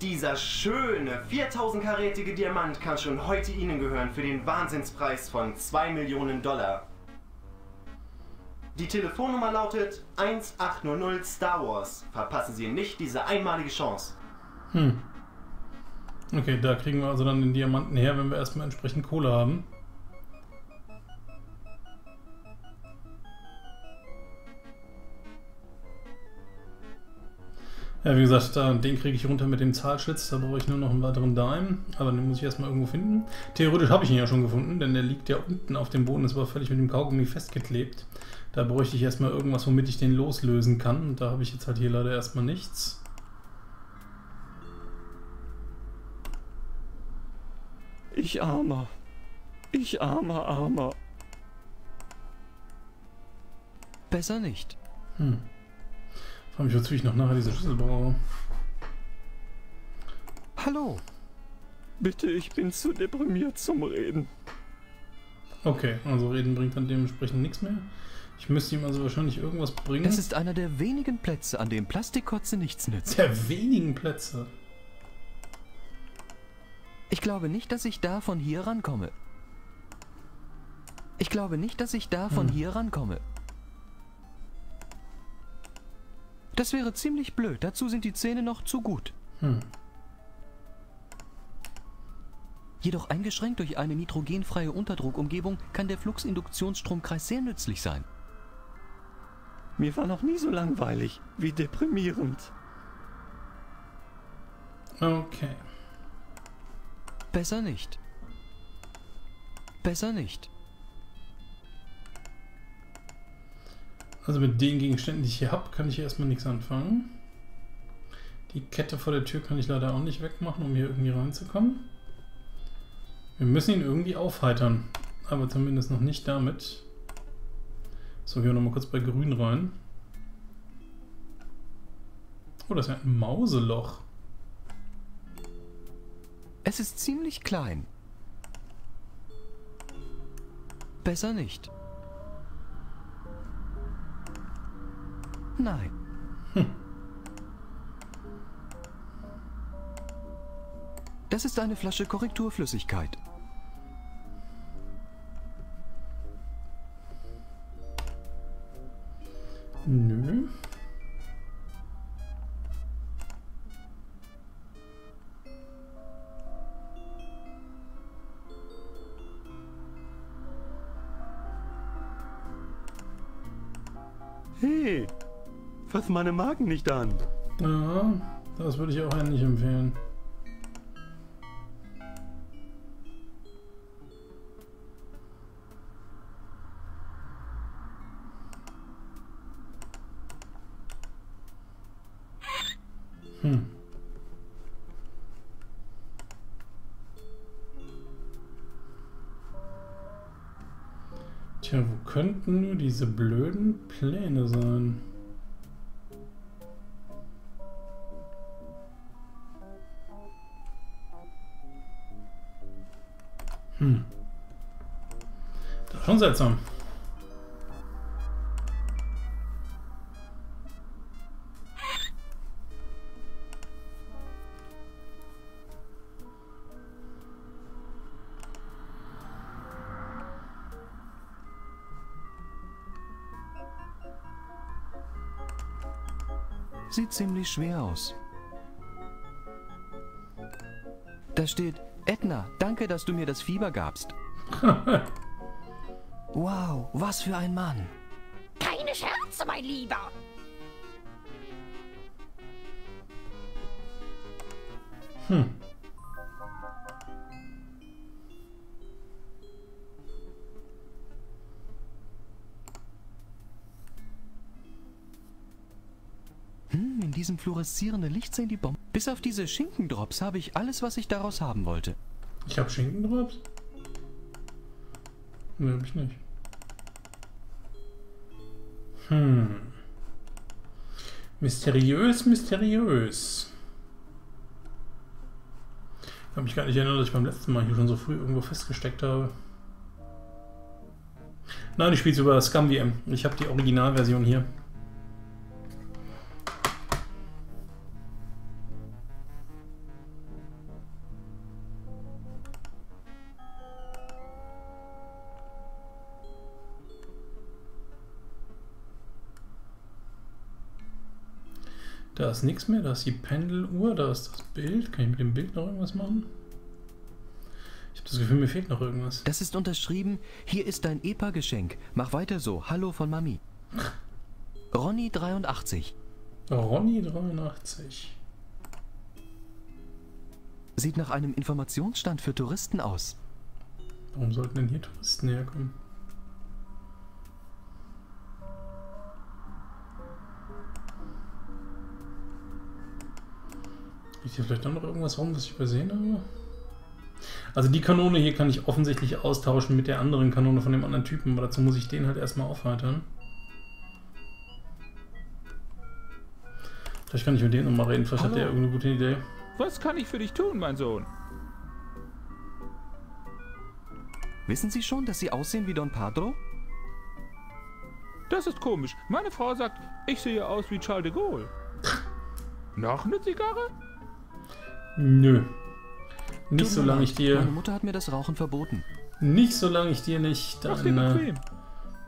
Dieser schöne 4000-karätige Diamant kann schon heute Ihnen gehören für den Wahnsinnspreis von 2 Millionen Dollar. Die Telefonnummer lautet 1800 Star Wars. Verpassen Sie nicht diese einmalige Chance. Hm. Okay, da kriegen wir also dann den Diamanten her, wenn wir erstmal entsprechend Kohle haben. Ja, wie gesagt, da, den kriege ich runter mit dem Zahlschlitz. Da brauche ich nur noch einen weiteren Dime. Aber den muss ich erstmal irgendwo finden. Theoretisch habe ich ihn ja schon gefunden, denn der liegt ja unten auf dem Boden. Ist aber völlig mit dem Kaugummi festgeklebt. Da bräuchte ich erstmal irgendwas, womit ich den loslösen kann. Und da habe ich jetzt halt hier leider erstmal nichts. Ich armer. Ich armer, armer. Besser nicht. Hm. Frage mich, wozu ich noch nachher diese Schlüssel brauche. Hallo. Bitte, ich bin zu deprimiert zum Reden. Okay, also reden bringt dann dementsprechend nichts mehr. Ich müsste ihm also wahrscheinlich irgendwas bringen. Es ist einer der wenigen Plätze, an dem Plastikkotze nichts nützt. Der wenigen Plätze. Ich glaube nicht, dass ich da von hier rankomme. Ich glaube nicht, dass ich da von Hm. hier rankomme. Das wäre ziemlich blöd. Dazu sind die Zähne noch zu gut. Hm. Jedoch eingeschränkt durch eine nitrogenfreie Unterdruckumgebung kann der Fluxinduktionsstromkreis sehr nützlich sein. Mir war noch nie so langweilig. Wie deprimierend. Okay. Besser nicht. Besser nicht. Also mit den Gegenständen, die ich hier habe, kann ich hier erstmal nichts anfangen. Die Kette vor der Tür kann ich leider auch nicht wegmachen, um hier irgendwie reinzukommen. Wir müssen ihn irgendwie aufheitern. Aber zumindest noch nicht damit. So, hier nochmal kurz bei grün rein. Oh, das ist ja ein Mauseloch. Es ist ziemlich klein. Besser nicht. Nein. Das ist eine Flasche Korrekturflüssigkeit. Fass meine Marken nicht an. Ja, das würde ich auch nicht empfehlen. Hm. Tja, wo könnten nur diese blöden Pläne sein? Schon seltsam. Sieht ziemlich schwer aus. Da steht, Edna, danke, dass du mir das Fieber gabst. wow, was für ein Mann. Keine Scherze, mein Lieber. Hm. Hm, in diesem fluoreszierenden Licht sehen die Bomben. Bis auf diese Schinkendrops habe ich alles, was ich daraus haben wollte. Ich habe Schinkendrops? Ne, hab ich nicht. Hm. Mysteriös, mysteriös. Ich kann mich gar nicht erinnern, dass ich beim letzten Mal hier schon so früh irgendwo festgesteckt habe. Nein, ich spiele es über ScumVM. Ich habe die Originalversion hier. Da ist nichts mehr, da ist die Pendeluhr, da ist das Bild. Kann ich mit dem Bild noch irgendwas machen? Ich habe das Gefühl, mir fehlt noch irgendwas. Das ist unterschrieben. Hier ist dein EPA-Geschenk. Mach weiter so. Hallo von Mami. Ronny 83. Ronny 83. Sieht nach einem Informationsstand für Touristen aus. Warum sollten denn hier Touristen herkommen? Liegt hier vielleicht auch noch irgendwas rum, was ich übersehen habe? Also die Kanone hier kann ich offensichtlich austauschen mit der anderen Kanone von dem anderen Typen, aber dazu muss ich den halt erstmal aufheitern. Vielleicht kann ich mit dem nochmal reden, vielleicht Hallo. hat der irgendeine gute Idee. Was kann ich für dich tun, mein Sohn? Wissen Sie schon, dass Sie aussehen wie Don Padro? Das ist komisch. Meine Frau sagt, ich sehe aus wie Charles de Gaulle. Noch eine Zigarre? Nö. Nicht solange ich dir. Meine Mutter hat mir das Rauchen verboten. Nicht solange ich dir nicht deine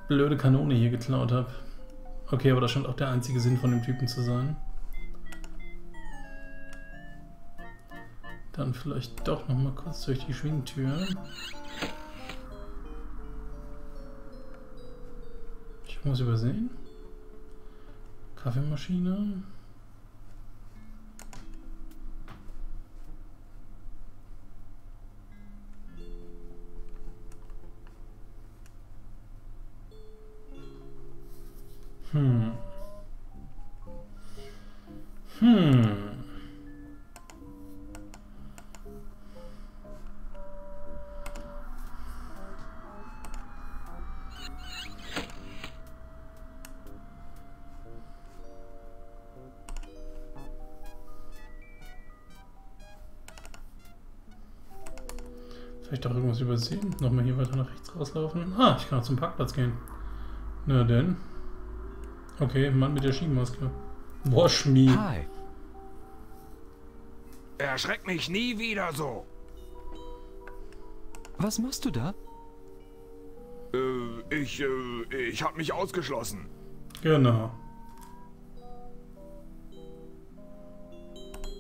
blöde Kanone hier geklaut habe. Okay, aber das scheint auch der einzige Sinn von dem Typen zu sein. Dann vielleicht doch noch mal kurz durch die Schwingtür. Ich was übersehen. Kaffeemaschine. Hm. Hm. Vielleicht auch irgendwas übersehen. Nochmal hier weiter nach rechts rauslaufen. Ah, ich kann auch zum Parkplatz gehen. Na denn. Okay, Mann mit der Skimaske. Wash me. Hi. Erschreck mich nie wieder so. Was machst du da? Äh, ich, äh, ich hab mich ausgeschlossen. Genau.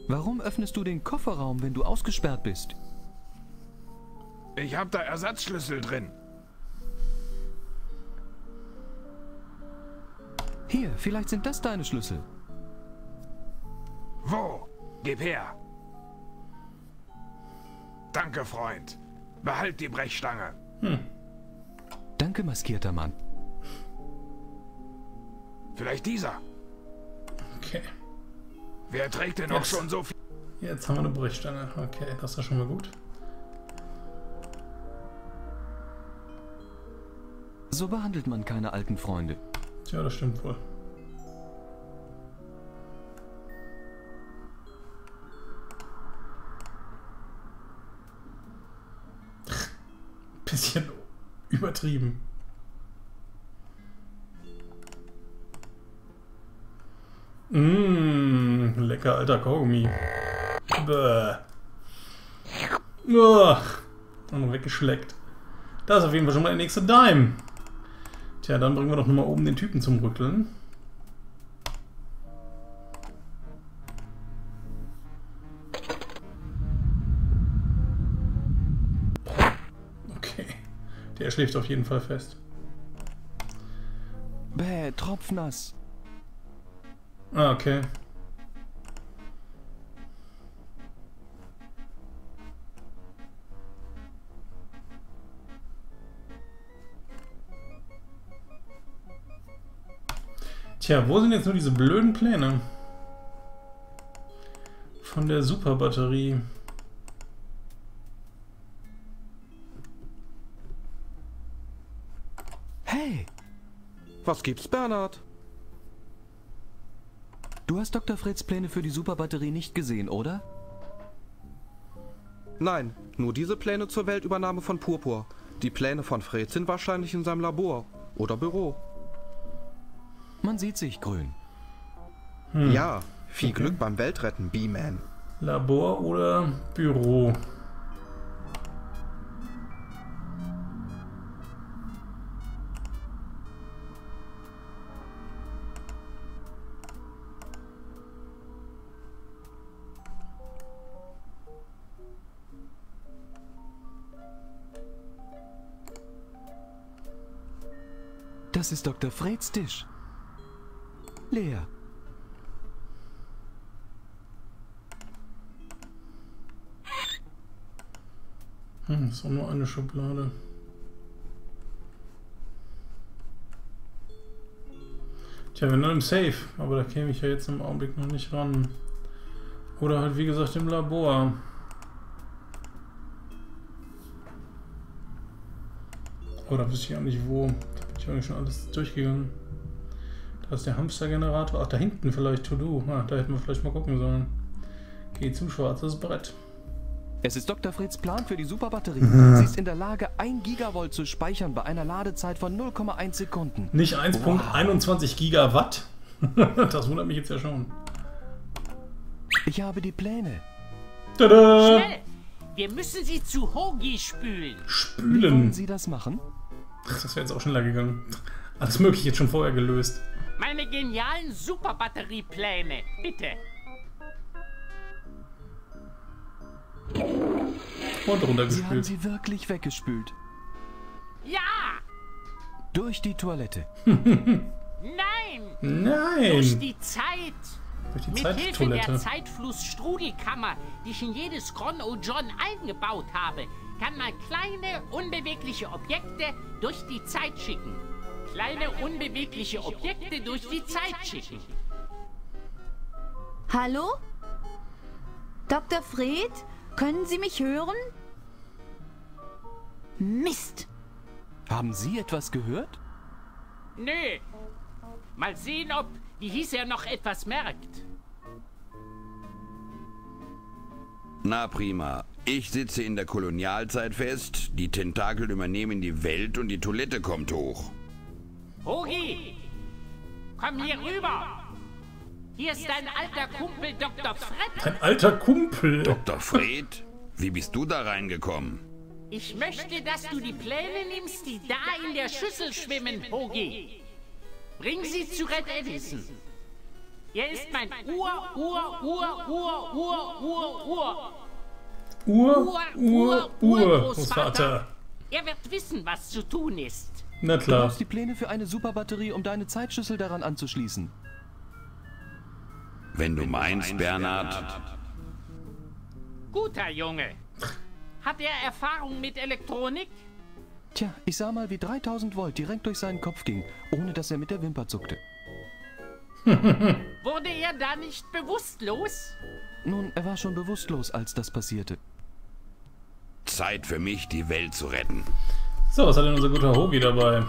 Warum öffnest du den Kofferraum, wenn du ausgesperrt bist? Ich hab da Ersatzschlüssel drin. Hier, vielleicht sind das deine Schlüssel. Wo? Gib her. Danke, Freund. Behalt die Brechstange. Hm. Danke, maskierter Mann. Vielleicht dieser. Okay. Wer trägt denn noch schon so viel? Jetzt haben wir eine Brechstange. Okay, das ist ja schon mal gut. So behandelt man keine alten Freunde. Tja, das stimmt wohl. Bisschen übertrieben. Mmh, lecker alter Kaugummi. Bäh. Uah, und weggeschleckt. Da ist auf jeden Fall schon mal der nächste Dime. Tja, dann bringen wir doch nochmal oben den Typen zum Rütteln. Okay. Der schläft auf jeden Fall fest. Bäh, tropfnass. Ah, okay. Tja, wo sind jetzt nur diese blöden Pläne? Von der Superbatterie. Hey! Was gibt's, Bernhard? Du hast Dr. Freds Pläne für die Superbatterie nicht gesehen, oder? Nein, nur diese Pläne zur Weltübernahme von Purpur. Die Pläne von Fred sind wahrscheinlich in seinem Labor oder Büro. Man sieht sich, Grün. Hm. Ja, viel Glück beim Weltretten, B-Man. Labor oder Büro? Das ist Dr. Freds Tisch. Leer. Hm, ist auch nur eine Schublade. Tja, wenn dann im Safe, aber da käme ich ja jetzt im Augenblick noch nicht ran. Oder halt wie gesagt im Labor. Oder wüsste ich auch nicht wo. Da bin ich eigentlich schon alles durchgegangen. Da ist der Hamstergenerator. Ach, da hinten vielleicht To-Do. Ah, da hätten wir vielleicht mal gucken sollen. Geh zu schwarzes Brett. Es ist Dr. Freds Plan für die Superbatterie. Sie ist in der Lage, 1 Gigavolt zu speichern bei einer Ladezeit von 0,1 Sekunden. Nicht 1.21 Gigawatt? das wundert mich jetzt ja schon. Ich habe die Pläne. Tada! Schnell! Wir müssen sie zu Hogi spülen. Wie Spülen. wollen Sie das machen? Ach, das wäre jetzt auch schneller gegangen. Alles mögliche jetzt schon vorher gelöst. Meine genialen Superbatteriepläne. Bitte. Und Sie haben runtergespült. sie wirklich weggespült. Ja! Durch die Toilette. Nein! Nein! Durch die Zeit! Durch die Mit Hilfe der. Zeitfluss-Strudelkammer, die ich in jedes Chron o John eingebaut habe, kann man kleine, unbewegliche Objekte durch die Zeit schicken. Kleine, unbewegliche Objekte durch die Zeit schicken. Hallo? Dr. Fred? Können Sie mich hören? Mist! Haben Sie etwas gehört? Nö. Mal sehen, ob die hieß ja noch etwas merkt. Na prima. Ich sitze in der Kolonialzeit fest, die Tentakel übernehmen die Welt und die Toilette kommt hoch. Hogi, komm hier rüber. Hier ist dein alter Kumpel Dr. Fred. Dein alter Kumpel. Dr. Fred? Wie bist du da reingekommen? Ich möchte, dass du die Pläne nimmst, die da in der Schüssel schwimmen, Hogi. Bring sie zu Red Edison. Er ist mein Ur, Ur, Ur, Ur, Ur, Ur, Ur. Ur, Ur, Urgroßvater. Er wird wissen, was zu tun ist. Na Du klar. brauchst die Pläne für eine Superbatterie, um deine Zeitschüssel daran anzuschließen. Wenn du meinst, Bernhard. Guter Junge. Hat er Erfahrung mit Elektronik? Tja, ich sah mal, wie 3000 Volt direkt durch seinen Kopf ging, ohne dass er mit der Wimper zuckte. Wurde er da nicht bewusstlos? Nun, er war schon bewusstlos, als das passierte. Zeit für mich, die Welt zu retten. So, was hat denn unser guter Hogi dabei?